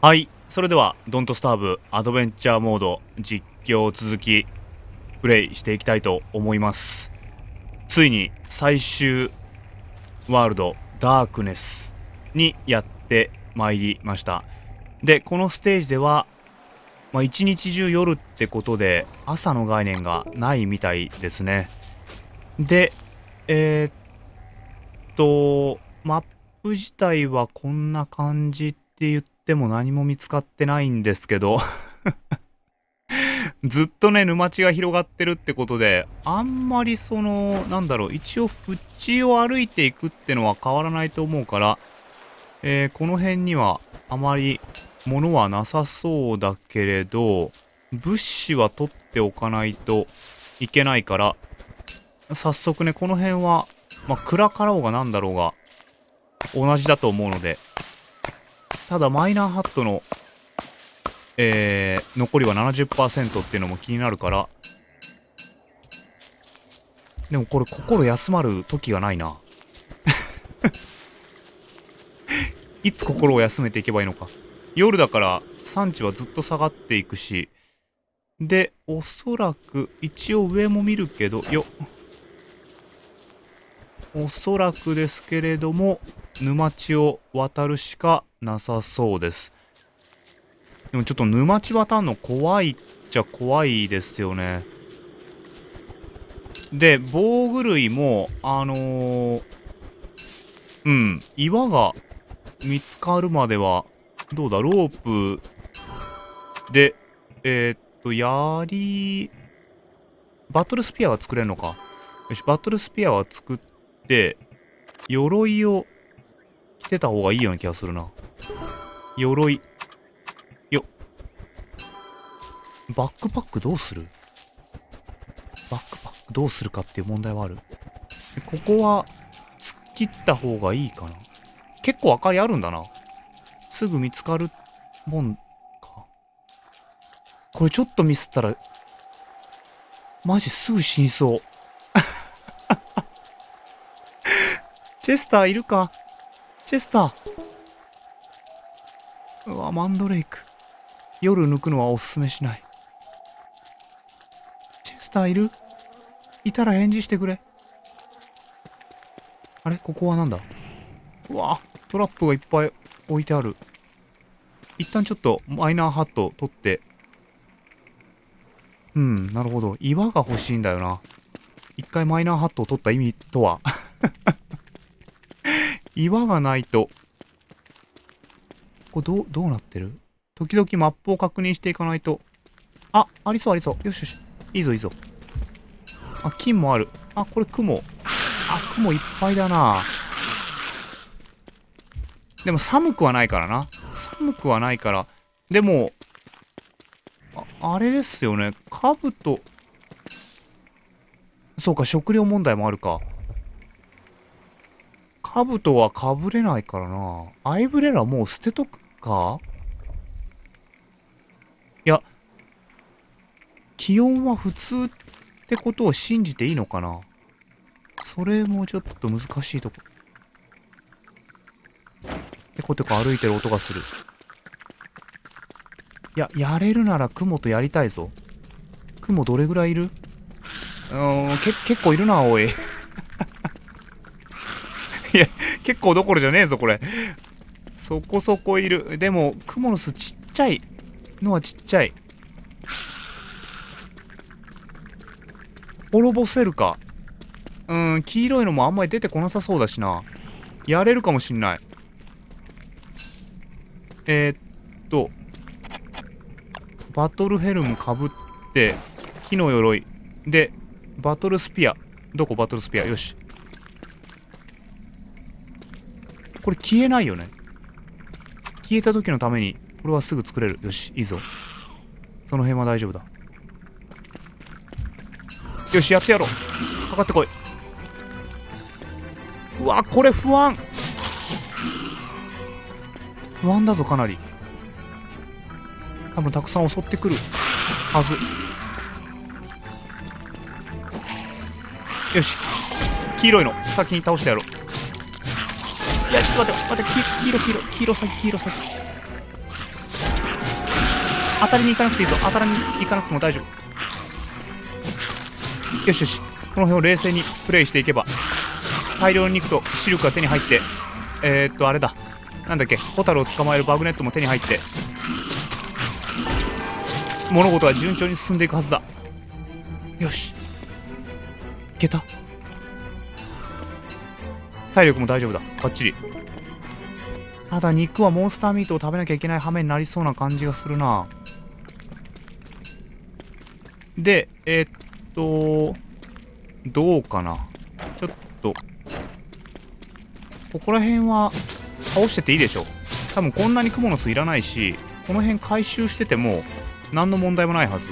はい。それではドントスターブアドベンチャーモード実況続きプレイしていきたいと思います。ついに最終ワールドダークネスにやってまいりました。でこのステージではまあ、一日中夜ってことで朝の概念がないみたいですね。でえー、っとマップ自体はこんな感じって言っても何も見つかってないんですけど ずっとね沼地が広がってるってことであんまりそのなんだろう一応縁を歩いていくってのは変わらないと思うから、えー、この辺にはあまり物はなさそうだけれど物資は取っておかないといけないから早速ねこの辺はまあ暗かろうがなんだろうが同じだと思うのでただマイナーハットのえー、残りは70%っていうのも気になるから。でもこれ心休まる時がないな。いつ心を休めていけばいいのか。夜だから産地はずっと下がっていくし。でおそらく一応上も見るけどよおそらくですけれども沼地を渡るしかなさそうですでもちょっと沼地渡るの怖いっちゃ怖いですよねで防具類もあのー、うん岩が見つかるまではどうだ、ロープで、えー、っと、槍、バトルスピアは作れるのか。よし、バトルスピアは作って、鎧を着てた方がいいような気がするな。鎧。よバックパックどうする？バックパックどうするかっていう問題はある。ここは、突っ切った方がいいかな。結構明かりあるんだな。すぐ見つかるもんか。これちょっとミスったら、マジすぐ死にそう。チェスターいるか？チェスター。うわ、マンドレイク。夜抜くのはおすすめしない。チェスターいる？いたら返事してくれ。あれ？ここはなんだ？うわ、トラップがいっぱい置いてある。一旦ちょっとマイナーハット取って。うん、なるほど。岩が欲しいんだよな。一回マイナーハットを取った意味とは岩がないと。これどう、どうなってる？時々マップを確認していかないと。あ、ありそうありそう。よしよし。いいぞいいぞ。あ、金もある。あ、これ雲。あ、雲いっぱいだな。でも寒くはないからな。寒くはないから。でも、ああれですよね。カブト。そうか、食料問題もあるか。カブトはかぶれないからな。アイブレラもう捨てとくか？いや、気温は普通ってことを信じていいのかな？それもちょっと難しいとこ。テコテコ歩いてる音がする。いや、やれるなら雲とやりたいぞ。雲どれぐらいいる？うん、け、結構いるな、おい。いや、結構どころじゃねえぞ、これ。そこそこいる。でも、雲の巣ちっちゃいのはちっちゃい。滅ぼせるか。うん、黄色いのもあんまり出てこなさそうだしな。やれるかもしんない。えー、っと、バトルヘルムかぶって、木の鎧。で、バトルスピア。どこ？バトルスピアよし。これ消えないよね。消えた時のために、これはすぐ作れる。よし、いいぞ。その辺は大丈夫だ。よし、やってやろう。かかってこい。うわ、これ不安不安だぞかなり多分たくさん襲ってくるはずよし黄色いの先に倒してやろう待って待って黄色黄色黄色先黄色先。当たりに行かなくていいぞ。当たりに行かなくても大丈夫。よしよし。この辺を冷静にプレイしていけば大量の肉と視力が手に入ってえー、っとあれだ。なんだっけ。ホタルを捕まえるバグネットも手に入って物事は順調に進んでいくはずだ。よし。いけた？体力も大丈夫だ。バッチリ。ただ肉はモンスターミートを食べなきゃいけない羽目になりそうな感じがするな。でえー、っとどうかな。ちょっとここら辺は倒してていいでしょ多分こんなにクモの巣いらないしこの辺回収してても何の問題もないはず。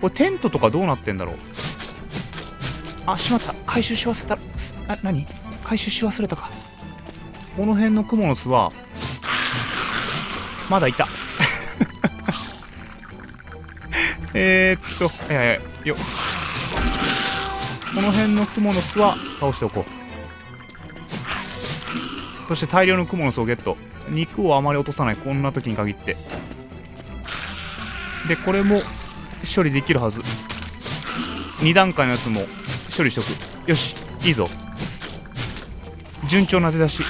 これテントとかどうなってんだろう。あしまった。回収し忘れた。すな何？回収し忘れたか。この辺のクモの巣はまだいた。えっといやい。やよ。この辺のクモの巣は倒しておこう。そして大量のクモの巣をゲット。肉をあまり落とさない。こんな時に限って。でこれも処理できるはず。2段階のやつも処理しとく。よしいいぞ。順調な出だし。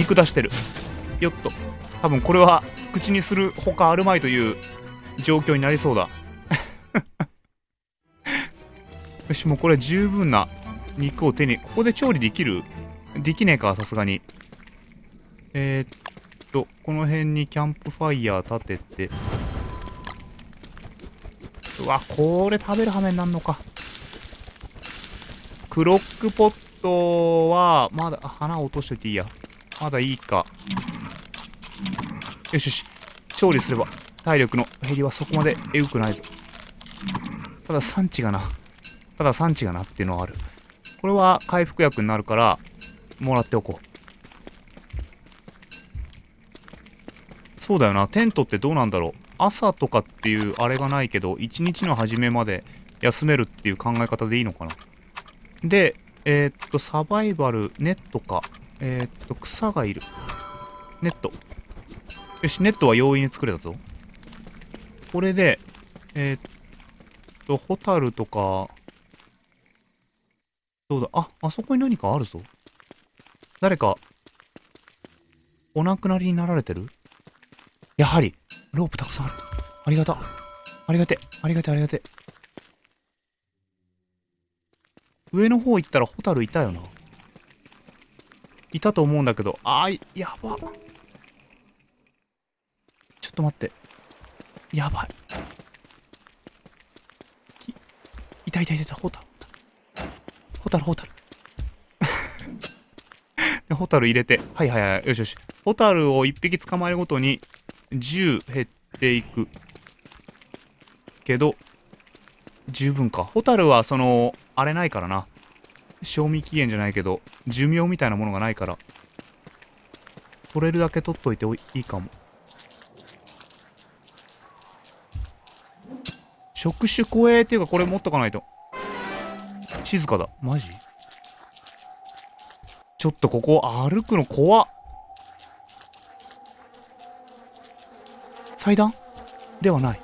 肉出してる。よっと。多分これは口にするほかあるまいという状況になりそうだ。よしもうこれ十分な肉を手にここで調理できる？できねえかさすがに。えー、っとこの辺にキャンプファイヤー立てて。うわこれ食べる羽目になるのか。クロックポットはまだ花落としといていいや。まだいいか。よしよし。調理すれば体力の減りはそこまでエグくないぞ。ただ産地がな。ただ産地がなっていうのはある。これは回復薬になるからもらっておこう。そうだよな。テントってどうなんだろう。朝とかっていうあれがないけど一日の初めまで休めるっていう考え方でいいのかな。でえー、っとサバイバルネットか。えー、っと草がいるネットよしネットは容易に作れたぞこれでえー、っとホタルとかどうだ？ああそこに何かあるぞ誰かお亡くなりになられてる？やはり、ロープたくさんある。ありがた。ありがて。ありがて、ありがて。上の方行ったらホタルいたよな。いたと思うんだけど、あー、やば。ちょっと待って。やばい。いたいたいたいた、ホタル。ホタル、ホタル。ホタル入れて。はいはいはい。よしよし。ホタルを1匹捕まえるごとに10減っていくけど十分かホタルはそのあれないからな賞味期限じゃないけど寿命みたいなものがないから。取れるだけ取っといていいかも。触手怖えっていうかこれ持っとかないと。静かだ。マジ？ちょっとここ歩くの怖っ。祭壇？ではない。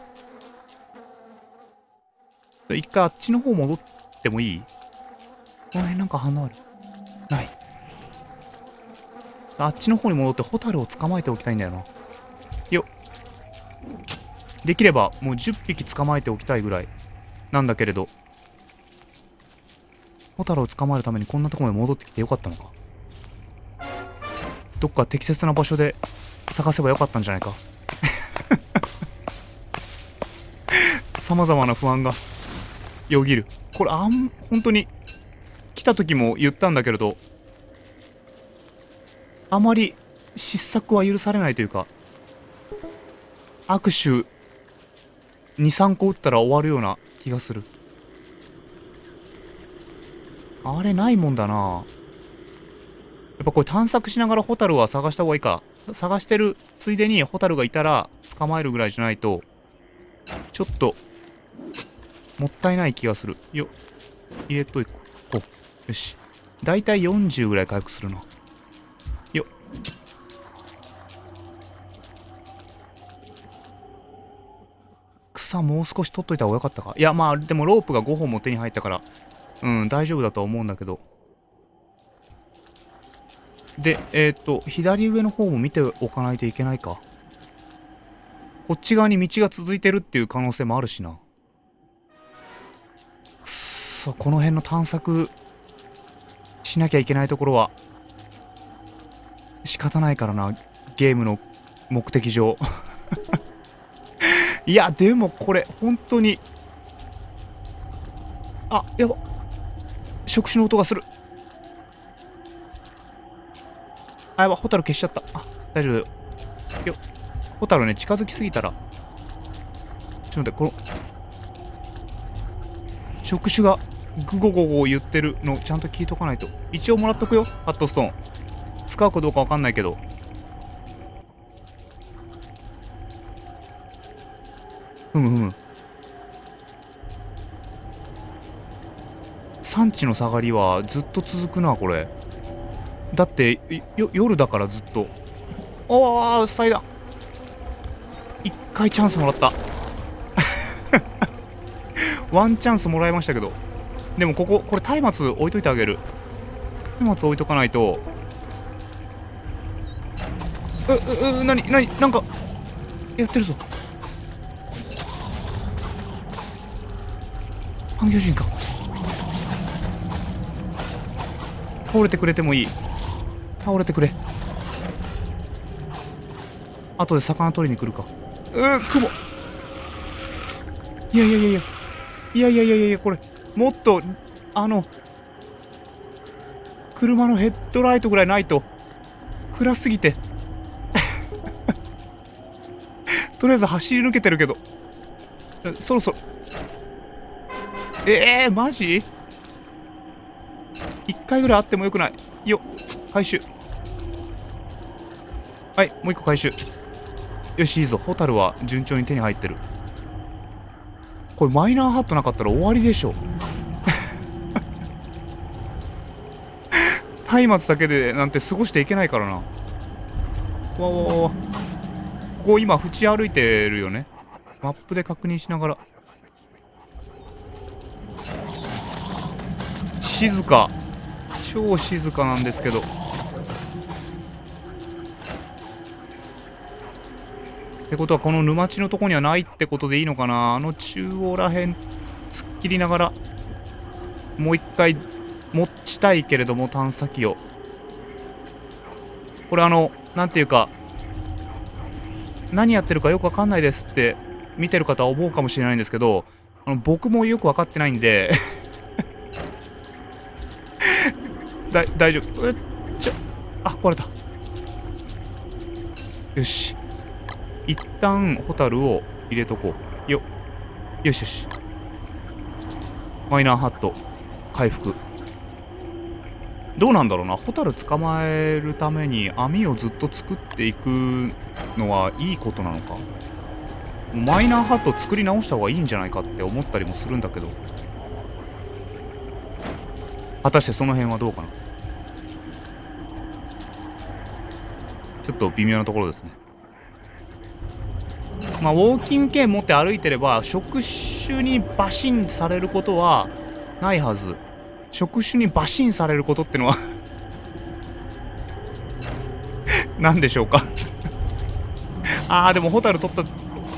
一回あっちの方戻ってもいい？この辺なんか反応あるない。あっちの方に戻ってホタルを捕まえておきたいんだよな。よできればもう10匹捕まえておきたいぐらいなんだけれど、ホタルを捕まえるためにこんなとこまで戻ってきてよかったのか。どっか適切な場所で探せばよかったんじゃないか。様々な不安がよぎる。これあん、本当にた時も言ったんだけれど、あまり失策は許されないというか、握手2、3個打ったら終わるような気がする。あれないもんだなやっぱこれ探索しながらホタルは探した方がいいか。探してるついでにホタルがいたら捕まえるぐらいじゃないと、ちょっともったいない気がする。よ、入れといこう。よし。だいたい40ぐらい回復するな。よっ。草もう少し取っといた方がよかったか。いやまあでもロープが5本も手に入ったからうん大丈夫だとは思うんだけど。でえっ、と左上の方も見ておかないといけないか。こっち側に道が続いてるっていう可能性もあるしな。くっそこの辺の探索しなきゃいけないところは仕方ないからなゲームの目的上。いやでもこれ本当にあやば。触手の音がする。あやばホタル消しちゃった。あ大丈夫。よホタルね近づきすぎたら。ちょっと待ってこの触手がグゴゴゴ言ってるのちゃんと聞いとかないと。一応もらっとくよハットストーン。使うかどうかわかんないけど。ふむふむ。産地の下がりはずっと続くなこれ。だってよ夜だからずっと。おお祭壇一回チャンスもらった。ワンチャンスもらいましたけど。でもこここれ松明置いといてあげる。松明置いとかないと。うううなになになんかやってるぞ。半魚人か。倒れてくれてもいい。倒れてくれ。後で魚取りに来るか。うん雲。いやいやいや。いやいやいやいやいやこれ。もっとあの車のヘッドライトぐらいないと暗すぎて。とりあえず走り抜けてるけど。そろそろ。ええー、マジ ?1 回ぐらいあってもよくない。よ回収。はいもう1個回収。よしいいぞ。ホタルは順調に手に入ってる。これマイナーハットなかったら終わりでしょ。松明だけでなんて過ごしていけないからな。わわわわ。ここ今縁歩いてるよね。マップで確認しながら。静か。超静かなんですけど。ってことはこの沼地のとこにはないってことでいいのかな。あの中央らへん。突っ切りながら。もう一回持ってちたいけれども探査機を。これあの何ていうか何やってるかよくわかんないですって見てる方は思うかもしれないんですけどあの僕もよく分かってないんで。だ大丈夫。うっちょあ壊れた。よし。一旦ホタルを入れとこう。よよしよし。マイナーハット回復。どうなんだろうな。ホタル捕まえるために網をずっと作っていくのはいいことなのか。マイナーハット作り直した方がいいんじゃないかって思ったりもするんだけど。果たしてその辺はどうかな。ちょっと微妙なところですね。まあウォーキング券持って歩いてれば触手にバシンされることはないはず。触手にバシンされることってのは何でしょうか？ああでもホタル取った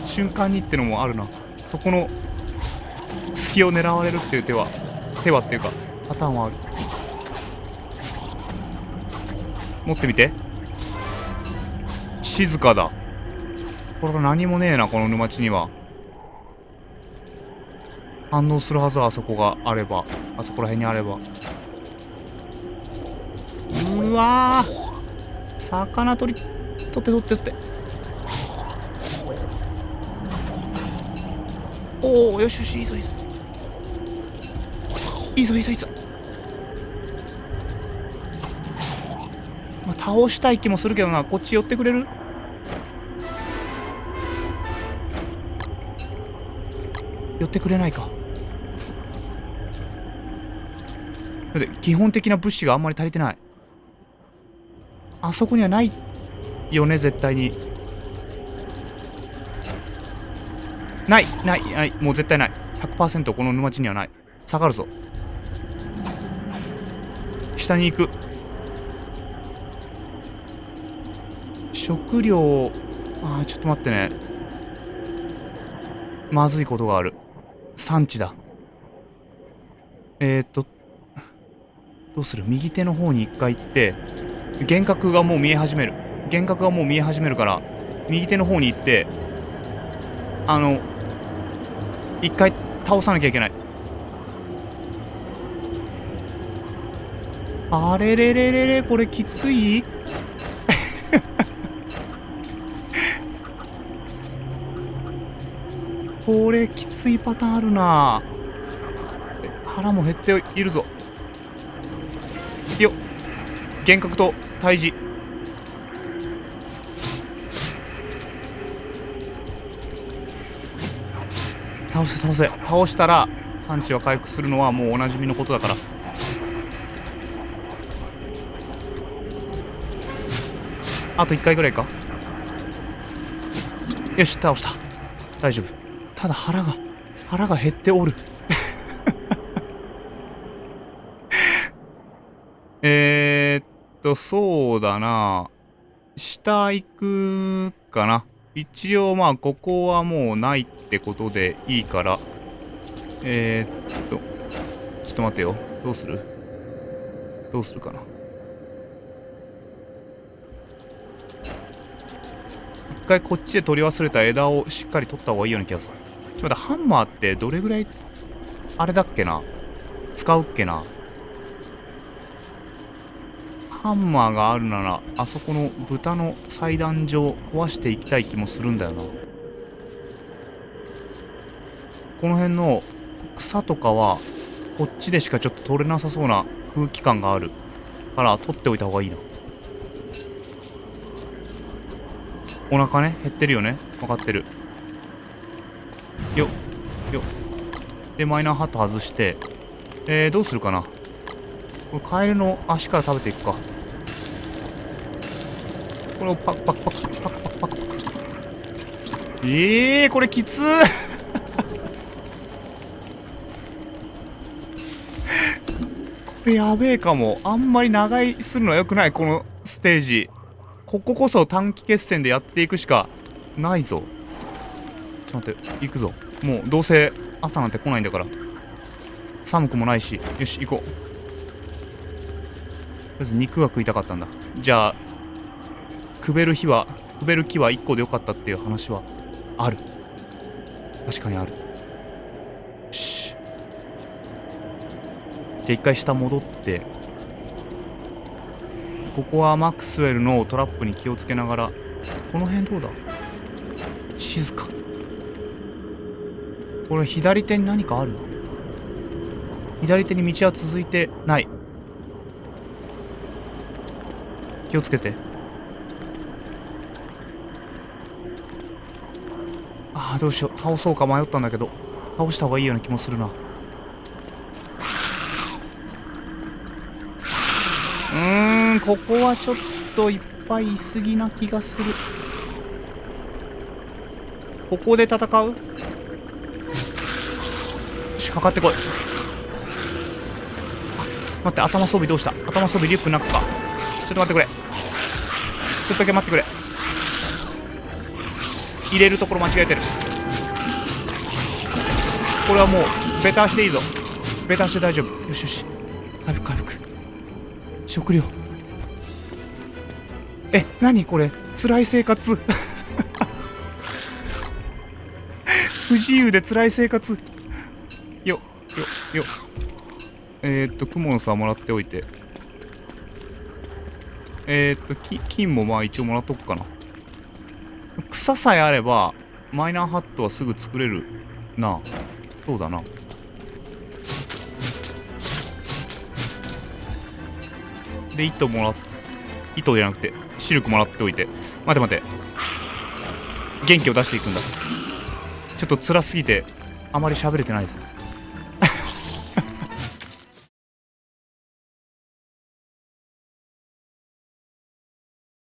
瞬間にってのもあるな。そこの隙を狙われるっていう手は手はっていうかパターンはある。持ってみて。静かだ。これ何もねえなこの沼地には。反応するはずあそこがあればあそこら辺にあれば。うわ魚取り取って取って取って。おおよしよしいいぞいいぞ。いいぞいいぞいいぞ。まあ、倒したい気もするけどな。こっち寄ってくれる？寄ってくれないか。って基本的な物資があんまり足りてない。あそこにはないよね絶対に。ないないない。もう絶対ない。100%この沼地にはない。下がるぞ。下に行く。食料あーちょっと待ってね。まずいことがある。産地だ。えー、っとどうする？右手の方に一回行って幻覚がもう見え始める。幻覚がもう見え始めるから右手の方に行ってあの一回倒さなきゃいけない。あれれれれれこれきつい？これきついパターンあるな。腹も減っているぞ。幻覚と退治倒せ倒せ。倒したら産地は回復するのはもうおなじみのことだから。あと1回ぐらいか。よし倒した。大丈夫。ただ腹が腹が減っておる。えー、とそうだな。下行くかな。一応まあここはもうないってことでいいから。えー、っとちょっと待ってよ。どうする？どうするかな？一回こっちで取り忘れた枝をしっかり取った方がいいような気がする。ちょっと待ってハンマーってどれぐらいあれだっけな？使うっけな？ハンマーがあるならあそこの豚の祭壇場壊していきたい気もするんだよな。この辺の草とかはこっちでしかちょっと取れなさそうな空気感がある。から取っておいた方がいいな。お腹ね減ってるよね。分かってる。よっよ。っでマイナーハット外して。えー、どうするかな。これカエルの足から食べていくか。これをパクパクパクパクパクパクパクええー、これきつ これやべえかも。あんまり長居するのはよくないこのステージ。こここそ短期決戦でやっていくしかないぞ。ちょっと待って行くぞ。もうどうせ朝なんて来ないんだから。寒くもないし。よし行こう。とりあえず肉が食いたかったんだ。じゃあくべる日はくべる木は1個でよかったっていう話はある。確かにある。よしじゃあ一回下戻ってここはマックスウェルのトラップに気をつけながらこの辺どうだ？静か。これ左手に何かある左手に道は続いてない。気をつけて。どうしよう。倒そうか迷ったんだけど。倒した方がいいような気もするな。うーんここはちょっといっぱいいすぎな気がする。ここで戦う？よしかかってこい。待って頭装備どうした？頭装備リュックなくか。ちょっと待ってくれ。ちょっとだけ待ってくれ。入れるところ間違えてる。これはもうベタ足でいいぞ。ベタ足で大丈夫。よしよし。回復回復食料。え何これ？辛い生活。不自由で辛い生活。よよよ。えー、っとクモの巣はもらっておいて。えー、っと金もまあ一応もらっとくかな。草さえあればマイナーハットはすぐ作れるな。あそうだな。で糸もらっ糸じゃなくてシルクもらっておいて。待て待て。元気を出していくんだ。ちょっと辛すぎてあまり喋れてないですね。